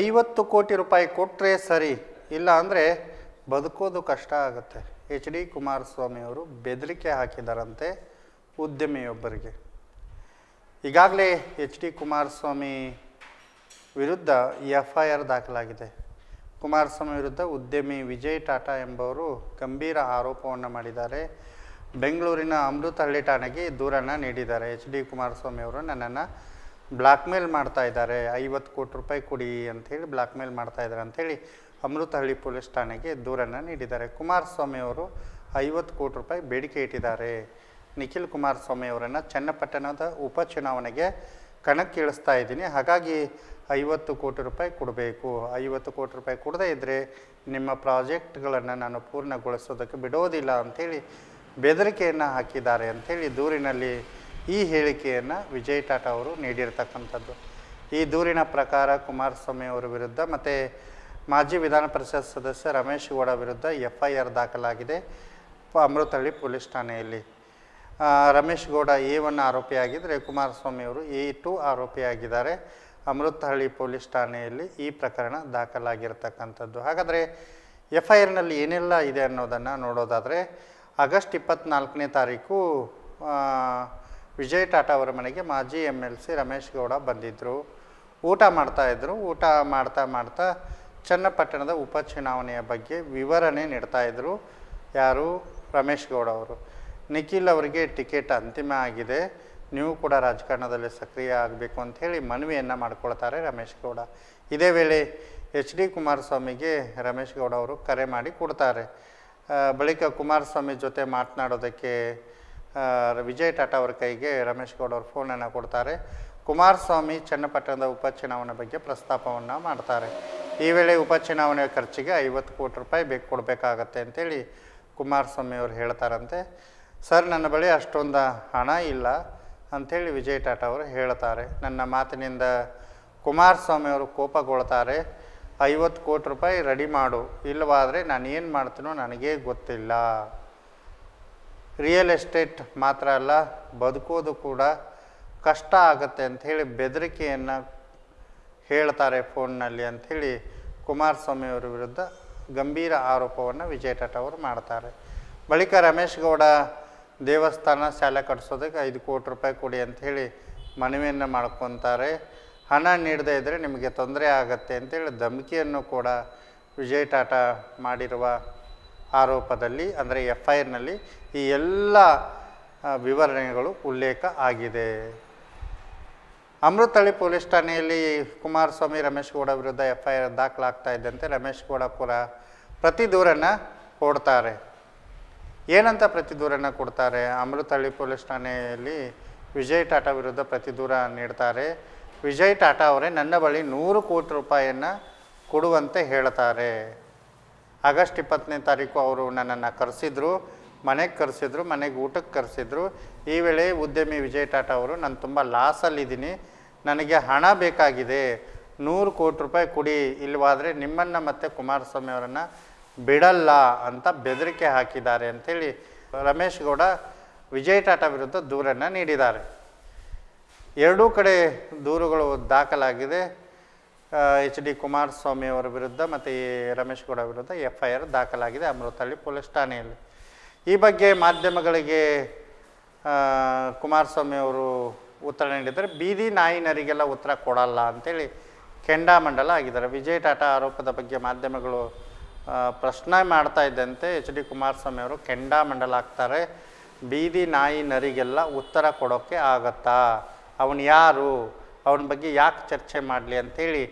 ಐವತ್ತು ಕೋಟಿ ರೂಪಾಯಿ ಕೊಟ್ಟರೆ ಸರಿ, ಇಲ್ಲ ಅಂದರೆ ಬದುಕೋದು ಕಷ್ಟ ಆಗುತ್ತೆ. ಎಚ್ ಡಿ ಕುಮಾರಸ್ವಾಮಿಯವರು ಬೆದರಿಕೆ ಹಾಕಿದಾರಂತೆ ಉದ್ಯಮಿಯೊಬ್ಬರಿಗೆ. ಈಗಾಗಲೇ ಎಚ್ ಡಿ ಕುಮಾರಸ್ವಾಮಿ ವಿರುದ್ಧ ಎಫ್ ಐ ಆರ್ ದಾಖಲಾಗಿದೆ. ಕುಮಾರಸ್ವಾಮಿ ವಿರುದ್ಧ ಉದ್ಯಮಿ ವಿಜಯ್ ಟಾಟಾ ಎಂಬವರು ಗಂಭೀರ ಆರೋಪವನ್ನು ಮಾಡಿದ್ದಾರೆ. ಬೆಂಗಳೂರಿನ ಅಮೃತಹಳ್ಳಿ ಠಾಣೆಗೆ ದೂರನ್ನು ನೀಡಿದ್ದಾರೆ. ಎಚ್ ಡಿ ಕುಮಾರಸ್ವಾಮಿ ಅವರು ನನ್ನನ್ನು ಬ್ಲ್ಯಾಕ್ಮೇಲ್ ಮಾಡ್ತಾ ಇದ್ದಾರೆ. ಐವತ್ತು ಕೋಟಿ ರೂಪಾಯಿ ಕೊಡಿ ಅಂಥೇಳಿ ಬ್ಲ್ಯಾಕ್ಮೇಲ್ ಮಾಡ್ತಾ ಇದ್ದಾರೆ ಅಂಥೇಳಿ ಅಮೃತಹಳ್ಳಿ ಪೊಲೀಸ್ ಠಾಣೆಗೆ ದೂರನ್ನು ನೀಡಿದ್ದಾರೆ. ಕುಮಾರಸ್ವಾಮಿ ಅವರು ಐವತ್ತು ಕೋಟಿ ರೂಪಾಯಿ ಬೇಡಿಕೆ ಇಟ್ಟಿದ್ದಾರೆ. ನಿಖಿಲ್ ಕುಮಾರಸ್ವಾಮಿ ಅವರನ್ನು ಚನ್ನಪಟ್ಟಣದ ಉಪಚುನಾವಣೆಗೆ ಕಣಕ್ಕೆ ಇಳಿಸ್ತಾ ಇದ್ದೀನಿ. ಹಾಗಾಗಿ ಐವತ್ತು ಕೋಟಿ ರೂಪಾಯಿ ಕೊಡಬೇಕು. ಐವತ್ತು ಕೋಟಿ ರೂಪಾಯಿ ಕೊಡದೇ ಇದ್ದರೆ ನಿಮ್ಮ ಪ್ರಾಜೆಕ್ಟ್ಗಳನ್ನು ನಾನು ಪೂರ್ಣಗೊಳಿಸೋದಕ್ಕೆ ಬಿಡೋದಿಲ್ಲ ಅಂಥೇಳಿ ಬೆದರಿಕೆಯನ್ನು ಹಾಕಿದ್ದಾರೆ ಅಂಥೇಳಿ ದೂರಿನಲ್ಲಿ ಈ ಹೇಳಿಕೆಯನ್ನು ವಿಜಯ್ ಟಾಟಾ ಅವರು ನೀಡಿರ್ತಕ್ಕಂಥದ್ದು. ಈ ದೂರಿನ ಪ್ರಕಾರ ಕುಮಾರಸ್ವಾಮಿ ಅವರ ವಿರುದ್ಧ ಮತ್ತು ಮಾಜಿ ವಿಧಾನ ಪರಿಷತ್ ಸದಸ್ಯ ರಮೇಶ್ ಗೌಡ ವಿರುದ್ಧ ಎಫ್ ಐ ಆರ್ ದಾಖಲಾಗಿದೆ. ಅಮೃತಹಳ್ಳಿ ಪೊಲೀಸ್ ಠಾಣೆಯಲ್ಲಿ. ರಮೇಶ್ ಗೌಡ ಎ ಒನ್ ಆರೋಪಿಯಾಗಿದ್ದರೆ ಕುಮಾರಸ್ವಾಮಿ ಅವರು ಎ ಟು ಆರೋಪಿಯಾಗಿದ್ದಾರೆ. ಅಮೃತಹಳ್ಳಿ ಪೊಲೀಸ್ ಠಾಣೆಯಲ್ಲಿ ಈ ಪ್ರಕರಣ ದಾಖಲಾಗಿರ್ತಕ್ಕಂಥದ್ದು. ಹಾಗಾದರೆ ಎಫ್ ಐ ಆರ್ನಲ್ಲಿ ಏನೆಲ್ಲ ಇದೆ ಅನ್ನೋದನ್ನು ನೋಡೋದಾದರೆ, ಆಗಸ್ಟ್ ಇಪ್ಪತ್ತ್ನಾಲ್ಕನೇ ತಾರೀಕು ವಿಜಯ್ ಟಾಟಾ ಅವರ ಮನೆಗೆ ಮಾಜಿ M L C Ramesh Gowda ಬಂದಿದ್ದರು ಊಟ ಮಾಡ್ತಾಯಿದ್ರು ಊಟ ಮಾಡ್ತಾ ಮಾಡ್ತಾ ಚನ್ನಪಟ್ಟಣದ ಉಪಚುನಾವಣೆಯ ಬಗ್ಗೆ ವಿವರಣೆ ನೀಡ್ತಾಯಿದ್ರು ಯಾರು? ರಮೇಶ್ ಗೌಡ ಅವರು. ನಿಖಿಲ್ ಅವರಿಗೆ ಟಿಕೆಟ್ ಅಂತಿಮ ಆಗಿದೆ. ನೀವು ಕೂಡ ರಾಜಕಾರಣದಲ್ಲಿ ಸಕ್ರಿಯ ಆಗಬೇಕು ಅಂಥೇಳಿ ಮನವಿಯನ್ನು ಮಾಡ್ಕೊಳ್ತಾರೆ ರಮೇಶ್ ಗೌಡ. ಇದೇ ವೇಳೆ ಎಚ್ ಡಿ ಕುಮಾರಸ್ವಾಮಿಗೆ ರಮೇಶ್ ಗೌಡ ಅವರು ಕರೆ ಮಾಡಿ ಕೊಡ್ತಾರೆ. ಬಳಿಕ ಕುಮಾರಸ್ವಾಮಿ ಜೊತೆ ಮಾತನಾಡೋದಕ್ಕೆ ವಿಜಯ್ ಟಾಟಾ ಅವರ ಕೈಗೆ ರಮೇಶ್ ಗೌಡ ಅವರು ಫೋನನ್ನು ಕೊಡ್ತಾರೆ. ಕುಮಾರಸ್ವಾಮಿ ಚನ್ನಪಟ್ಟಣದ ಉಪಚುನಾವಣೆ ಬಗ್ಗೆ ಪ್ರಸ್ತಾಪವನ್ನು ಮಾಡ್ತಾರೆ. ಈ ವೇಳೆ ಉಪಚುನಾವಣೆಯ ಖರ್ಚಿಗೆ ಐವತ್ತು ಕೋಟಿ ರೂಪಾಯಿ ಬೇಕು, ಕೊಡಬೇಕಾಗತ್ತೆ ಅಂತೇಳಿ ಕುಮಾರಸ್ವಾಮಿ ಅವರು ಹೇಳ್ತಾರಂತೆ. ಸರ್, ನನ್ನ ಬಳಿ ಅಷ್ಟೊಂದು ಹಣ ಇಲ್ಲ ಅಂಥೇಳಿ ವಿಜಯ್ ಟಾಟಾ ಅವರು ಹೇಳ್ತಾರೆ. ನನ್ನ ಮಾತಿನಿಂದ ಕುಮಾರಸ್ವಾಮಿ ಅವರು ಕೋಪಗೊಳ್ತಾರೆ. ಐವತ್ತು ಕೋಟಿ ರೂಪಾಯಿ ರೆಡಿ ಮಾಡು. ಇಲ್ಲವಾದರೆ ನಾನು ಏನು ಮಾಡ್ತೀನೋ ನನಗೇ ಗೊತ್ತಿಲ್ಲ. ರಿಯಲ್ ಎಸ್ಟೇಟ್ ಮಾತ್ರ ಅಲ್ಲ ಬದುಕೋದು ಕೂಡ ಕಷ್ಟ ಆಗುತ್ತೆ ಅಂಥೇಳಿ ಬೆದರಿಕೆಯನ್ನು ಹೇಳ್ತಾರೆ ಫೋನ್ನಲ್ಲಿ ಅಂಥೇಳಿ ಕುಮಾರಸ್ವಾಮಿ ಅವರ ವಿರುದ್ಧ ಗಂಭೀರ ಆರೋಪವನ್ನು ವಿಜಯ್ ಟಾಟಾ ಅವರು ಮಾಡ್ತಾರೆ. ಬಳಿಕ ರಮೇಶ್ ಗೌಡ ದೇವಸ್ಥಾನ ಶಾಲೆ ಕಟ್ಸೋದಕ್ಕೆ ಐದು ಕೋಟಿ ರೂಪಾಯಿ ಕೊಡಿ ಅಂಥೇಳಿ ಮನವಿಯನ್ನು ಮಾಡ್ಕೊತಾರೆ. ಹಣ ನೀಡದೇ ಇದ್ದರೆ ನಿಮಗೆ ತೊಂದರೆ ಆಗತ್ತೆ ಅಂತೇಳಿ ಧಮಕಿಯನ್ನು ಕೂಡ ವಿಜಯ್ ಟಾಟಾ ಮಾಡಿರುವ ಆರೋಪದಲ್ಲಿ, ಅಂದರೆ ಎಫ್ ಐ ಆರ್ನಲ್ಲಿ ಈ ಎಲ್ಲ ವಿವರಣೆಗಳು ಉಲ್ಲೇಖ ಆಗಿದೆ. ಅಮೃತಹಳ್ಳಿ ಪೊಲೀಸ್ ಠಾಣೆಯಲ್ಲಿ ಕುಮಾರಸ್ವಾಮಿ, ರಮೇಶ್ ಗೌಡ ವಿರುದ್ಧ ಎಫ್ ಐ ಆರ್ ದಾಖಲಾಗ್ತಾ ಇದ್ದಂತೆ ರಮೇಶ್ ಗೌಡ ಕೂಡ ಪ್ರತಿ ದೂರನ್ನು ಕೊಡ್ತಾರೆ. ಏನಂತ ಪ್ರತಿ ದೂರನ್ನು ಕೊಡ್ತಾರೆ? ಅಮೃತಹಳ್ಳಿ ಪೊಲೀಸ್ ಠಾಣೆಯಲ್ಲಿ ವಿಜಯ್ ಟಾಟಾ ವಿರುದ್ಧ ಪ್ರತಿ ದೂರ ನೀಡ್ತಾರೆ. ವಿಜಯ್ ಟಾಟಾ ಅವರೇ ನನ್ನ ಬಳಿ ನೂರು ಕೋಟಿ ರೂಪಾಯಿಯನ್ನು ಕೊಡುವಂತೆ ಹೇಳ್ತಾರೆ. ಆಗಸ್ಟ್ ಇಪ್ಪತ್ತನೇ ತಾರೀಕು ಅವರು ನನ್ನನ್ನು ಕರೆಸಿದ್ರು, ಮನೆಗೆ ಕರೆಸಿದ್ರು, ಮನೆಗೆ ಊಟಕ್ಕೆ ಕರೆಸಿದ್ರು. ಈ ವೇಳೆ ಉದ್ಯಮಿ ವಿಜಯ್ ಟಾಟಾ ಅವರು, ನಾನು ತುಂಬ ಲಾಸಲ್ಲಿದ್ದೀನಿ, ನನಗೆ ಹಣ ಬೇಕಾಗಿದೆ, ನೂರು ಕೋಟಿ ರೂಪಾಯಿ ಕೊಡಿ, ಇಲ್ಲವಾದರೆ ನಿಮ್ಮನ್ನು ಮತ್ತು ಕುಮಾರಸ್ವಾಮಿ ಅವರನ್ನು ಬಿಡಲ್ಲ ಅಂತ ಬೆದರಿಕೆ ಹಾಕಿದ್ದಾರೆ ಅಂಥೇಳಿ ರಮೇಶ್ ಗೌಡ ವಿಜಯ್ ಟಾಟಾ ವಿರುದ್ಧ ದೂರನ್ನು ನೀಡಿದ್ದಾರೆ. ಎರಡೂ ಕಡೆ ದೂರುಗಳು ದಾಖಲಾಗಿದೆ. ಎಚ್ ಡಿ ಕುಮಾರಸ್ವಾಮಿ ಅವರ ವಿರುದ್ಧ ಮತ್ತು ಈ ರಮೇಶ್ ವಿರುದ್ಧ ಎಫ್ ಐ ಆರ್ ದಾಖಲಾಗಿದೆ ಅಮೃತಹಳ್ಳಿ ಪೊಲೀಸ್ ಠಾಣೆಯಲ್ಲಿ. ಈ ಬಗ್ಗೆ ಮಾಧ್ಯಮಗಳಿಗೆ ಕುಮಾರಸ್ವಾಮಿ ಅವರು ಉತ್ತರ ನೀಡಿದರೆ ಬೀದಿ ನಾಯಿನರಿಗೆಲ್ಲ ಉತ್ತರ ಕೊಡಲ್ಲ ಅಂತೇಳಿ ಕೆಂಡಾಮಂಡಲ ಆಗಿದ್ದಾರೆ. ವಿಜಯ್ ಟಾಟಾ ಆರೋಪದ ಬಗ್ಗೆ ಮಾಧ್ಯಮಗಳು ಪ್ರಶ್ನೆ ಮಾಡ್ತಾ ಇದ್ದಂತೆ ಎಚ್ ಡಿ ಕುಮಾರಸ್ವಾಮಿ ಅವರು ಕೆಂಡಾಮಂಡಲ ಆಗ್ತಾರೆ ಬೀದಿ ನಾಯಿ ನರಿಗೆಲ್ಲ ಉತ್ತರ ಕೊಡೋಕ್ಕೆ ಆಗತ್ತಾ? ಅವನು ಯಾರು? ಅವನ ಬಗ್ಗೆ ಯಾಕೆ ಚರ್ಚೆ ಮಾಡಲಿ ಅಂಥೇಳಿ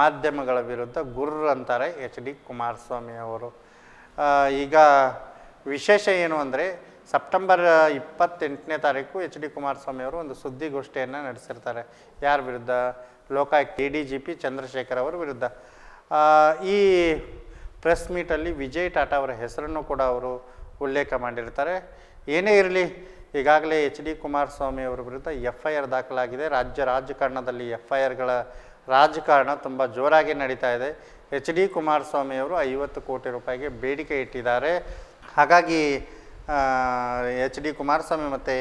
ಮಾಧ್ಯಮಗಳ ವಿರುದ್ಧ ಗುರ್ರ್ ಅಂತಾರೆ ಎಚ್ ಡಿ ಕುಮಾರಸ್ವಾಮಿ ಅವರು. ಈಗ ವಿಶೇಷ ಏನು ಅಂದರೆ ಸೆಪ್ಟೆಂಬರ್ ಇಪ್ಪತ್ತೆಂಟನೇ ತಾರೀಕು ಎಚ್ ಡಿ ಕುಮಾರಸ್ವಾಮಿ ಅವರು ಒಂದು ಸುದ್ದಿಗೋಷ್ಠಿಯನ್ನು ನಡೆಸಿರ್ತಾರೆ. ಯಾರ ವಿರುದ್ಧ? Lokayukta A D G P Chandrashekar ಅವರ ವಿರುದ್ಧ. ಈ ಪ್ರೆಸ್ ಮೀಟಲ್ಲಿ ವಿಜಯ್ ಟಾಟಾ ಅವರ ಹೆಸರನ್ನು ಕೂಡ ಅವರು ಉಲ್ಲೇಖ ಮಾಡಿರ್ತಾರೆ. ಏನೇ ಇರಲಿ ಈಗಾಗಲೇ ಎಚ್ ಡಿ ಕುಮಾರಸ್ವಾಮಿ ಅವರ ವಿರುದ್ಧ ಎಫ್ ಐ ಆರ್ ದಾಖಲಾಗಿದೆ. ರಾಜ್ಯ ರಾಜಕಾರಣದಲ್ಲಿ ಎಫ್ ಐ ಆರ್ಗಳ ರಾಜಕಾರಣ ತುಂಬ ಜೋರಾಗಿ ನಡೀತಾ ಇದೆ. ಎಚ್ ಡಿ ಕುಮಾರಸ್ವಾಮಿ ಅವರು ಐವತ್ತು ಕೋಟಿ ರೂಪಾಯಿಗೆ ಬೇಡಿಕೆ ಇಟ್ಟಿದ್ದಾರೆ. ಹಾಗಾಗಿ ಎಚ್ ಡಿ ಕುಮಾರಸ್ವಾಮಿ ಮತ್ತು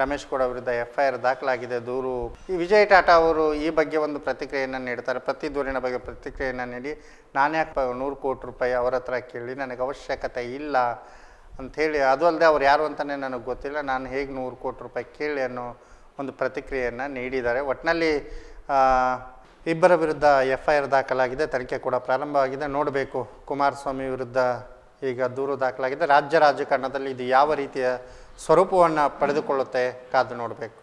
ರಮೇಶ್ ಕೂಡ ವಿರುದ್ಧ ಎಫ್ ಐ ಆರ್ ದಾಖಲಾಗಿದೆ. ದೂರು ಈ ವಿಜಯ್ ಟಾಟಾ ಅವರು ಈ ಬಗ್ಗೆ ಒಂದು ಪ್ರತಿಕ್ರಿಯೆಯನ್ನು ನೀಡ್ತಾರೆ. ಪ್ರತಿ ದೂರಿನ ಬಗ್ಗೆ ಪ್ರತಿಕ್ರಿಯೆಯನ್ನು ನೀಡಿ, ನಾನು ಯಾಕೆ ನೂರು ಕೋಟಿ ರೂಪಾಯಿ ಅವರ ಹತ್ರ ಕೇಳಿ, ನನಗೆ ಅವಶ್ಯಕತೆ ಇಲ್ಲ. ಅಂಥೇಳಿ ಅದು ಅಲ್ಲದೆ ಅವ್ರು ಯಾರು ಅಂತಲೇ ನನಗೆ ಗೊತ್ತಿಲ್ಲ. ನಾನು ಹೇಗೆ ನೂರು ಕೋಟಿ ರೂಪಾಯಿ ಕೇಳಿ ಅನ್ನೋ ಒಂದು ಪ್ರತಿಕ್ರಿಯೆಯನ್ನು ನೀಡಿದ್ದಾರೆ. ಒಟ್ಟಿನಲ್ಲಿ ಇಬ್ಬರ ವಿರುದ್ಧ ಎಫ್ ಐ ಆರ್ ದಾಖಲಾಗಿದೆ. ತನಿಖೆ ಕೂಡ ಪ್ರಾರಂಭವಾಗಿದೆ ನೋಡಬೇಕು. ಕುಮಾರಸ್ವಾಮಿ ವಿರುದ್ಧ ಈಗ ದೂರು ದಾಖಲಾಗಿದೆ. ರಾಜ್ಯ ರಾಜಕಾರಣದಲ್ಲಿ ಇದು ಯಾವ ರೀತಿಯ ಸ್ವರೂಪವನ್ನು ಪಡೆದುಕೊಳ್ಳುತ್ತೆ ಕಾದು ನೋಡಬೇಕು.